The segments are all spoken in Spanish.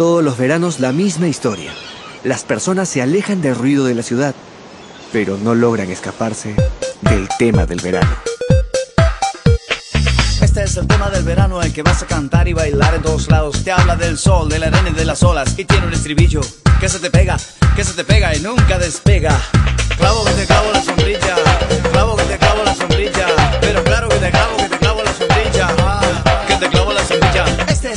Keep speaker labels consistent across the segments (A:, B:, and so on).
A: todos los veranos la misma historia. Las personas se alejan del ruido de la ciudad, pero no logran escaparse del tema del verano.
B: Este es el tema del verano, el que vas a cantar y bailar en todos lados. Te habla del sol, de la arena y de las olas. Y tiene un estribillo que se te pega, que se te pega y nunca despega.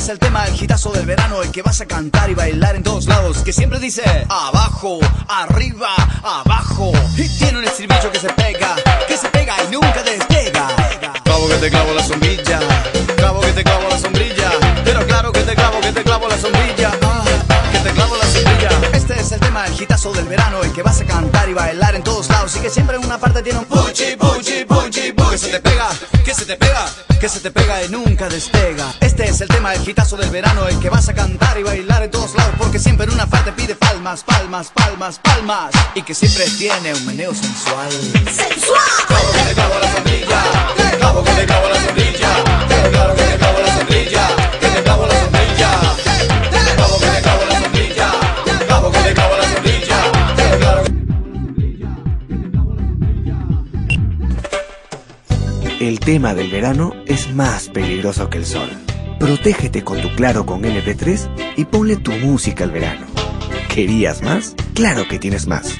B: Es el tema, el gitazo del verano, el que vas a cantar y bailar en todos lados. Que siempre dice abajo, arriba, abajo. Y tiene un estribillo que se pega, que se pega y nunca despega. Clavo que te clavo la sombrilla, clavo que te clavo la sombrilla. Pero claro que te clavo, que te clavo la sombrilla. Ah, que te clavo la sombrilla. Este es el tema, el gitazo del verano, el que vas a cantar y bailar en todos lados. Y que siempre en una parte tiene un puchi, puchi, puchi, puchi. Que se te pega, que se te pega, que se te pega y nunca despega. Este es el tema, el gitazo del verano, el que vas a cantar y bailar en todos lados. Porque siempre en una parte pide palmas, palmas, palmas, palmas. Y que siempre tiene un meneo sensual. Clavo
A: El tema del verano es más peligroso que el sol. Protégete con tu claro con MP3 y ponle tu música al verano. ¿Querías más? Claro que tienes más.